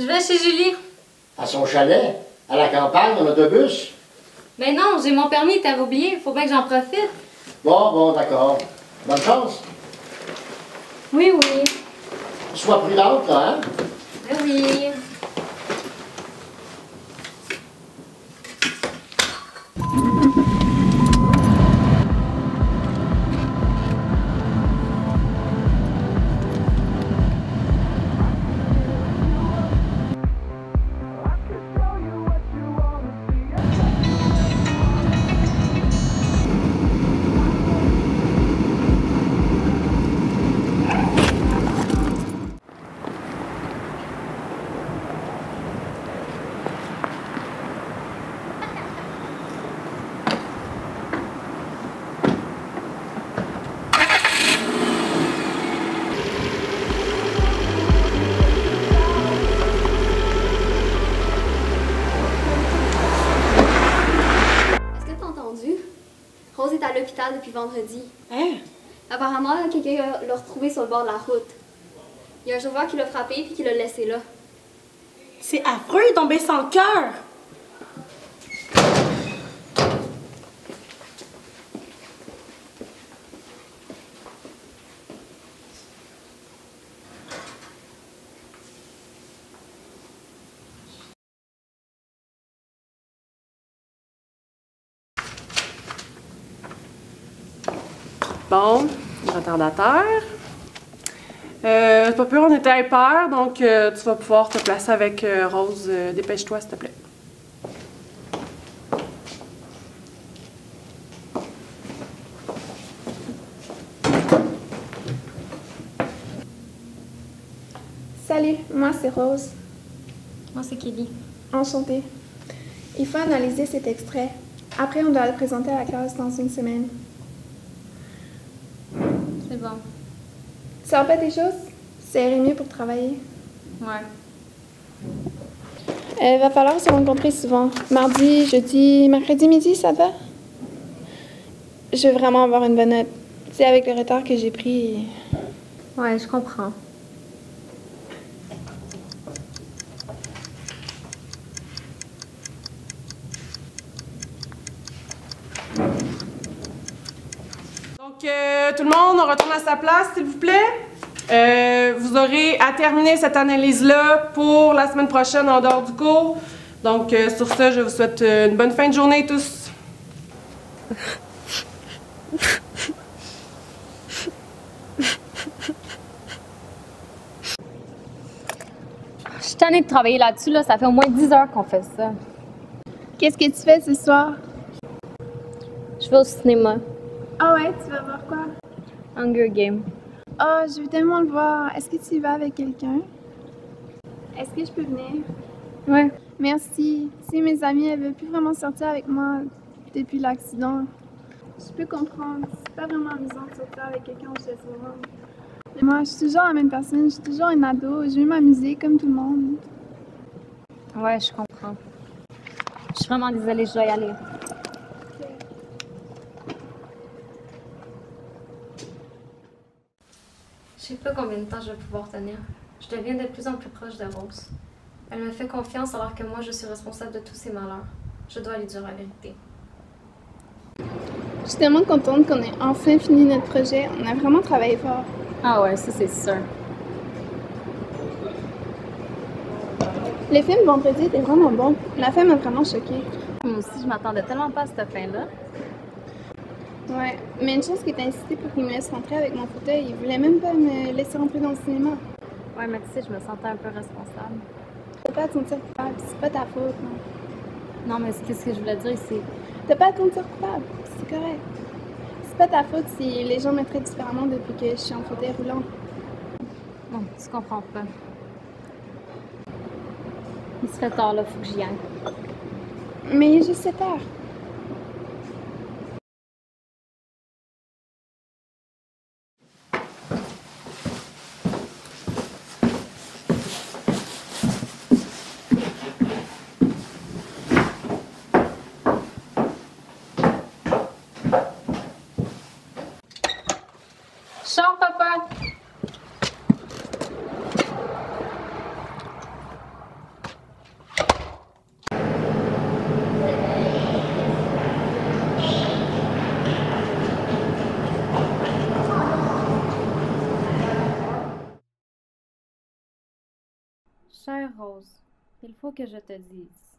Je vais chez Julie? À son chalet, à la campagne, en autobus. Mais non, j'ai mon permis, t'avais oublié. Faut bien que j'en profite. Bon, bon, d'accord. Bonne chance. Oui, oui. Sois prudente, là, hein? Ben oui. L'hôpital depuis vendredi. Hein? Apparemment, quelqu'un l'a retrouvée sur le bord de la route. Il y a un chauffeur qui l'a frappé puis qui l'a laissé là. C'est affreux, il est tombé sans le cœur. Bon, retardateur. Euh, c'est pas peur, on était hyper, donc euh, tu vas pouvoir te placer avec euh, Rose. Euh, Dépêche-toi, s'il te plaît. Salut, moi c'est Rose. Moi, c'est Kelly. Enchantée. Il faut analyser cet extrait. Après, on doit le présenter à la classe dans une semaine. C'est bon. Ça va pas des choses? Irait mieux pour travailler? Ouais. Il va falloir se rencontrer souvent. Mardi, jeudi, mercredi midi, ça te va? Je veux vraiment avoir une bonne note. C'est avec le retard que j'ai pris. Ouais, je comprends. Euh, tout le monde, on retourne à sa place, s'il vous plaît. Euh, vous aurez à terminer cette analyse-là pour la semaine prochaine en dehors du cours. Donc, euh, sur ce, je vous souhaite euh, une bonne fin de journée tous. Je suis tannée de travailler là-dessus, là. Ça fait au moins 10 heures qu'on fait ça. Qu'est-ce que tu fais ce soir? Je vais au cinéma. Ah ouais, tu vas voir quoi? Hunger Game. Oh, je veux tellement le voir. Est-ce que tu y vas avec quelqu'un? Est-ce que je peux venir? Ouais. Merci. Si mes amis elles veulent plus vraiment sortir avec moi depuis l'accident, je peux comprendre. C'est pas vraiment amusant de sortir avec quelqu'un au moment. Mais moi, je suis toujours la même personne. Je suis toujours un ado. Je veux m'amuser comme tout le monde. Ouais, je comprends. Je suis vraiment désolée, je dois y aller. Je sais pas combien de temps je vais pouvoir tenir. Je deviens de plus en plus proche de Rose. Elle me fait confiance alors que moi je suis responsable de tous ses malheurs. Je dois lui dire la vérité. Je suis tellement contente qu'on ait enfin fini notre projet. On a vraiment travaillé fort. Ah ouais, ça c'est sûr. Le film vendredi était vraiment bon. La fin m'a vraiment choquée. Moi aussi, je m'attendais tellement pas à cette fin-là. Ouais, mais une chose qui était incitée pour qu'il me laisse rentrer avec mon fauteuil. Il voulait même pas me laisser rentrer dans le cinéma. Ouais, mais tu sais, je me sentais un peu responsable. Faut pas te sentir coupable. C'est pas ta faute, non. Non, mais ce que ce que je voulais dire, c'est. T'as pas à te sentir coupable. C'est correct. C'est pas ta faute si les gens me traitent différemment depuis que je suis en fauteuil roulant. Non, tu comprends pas. Il se fait tard, là, faut que j'y aille. Mais il est juste 7 heures. Rose, il faut que je te dise.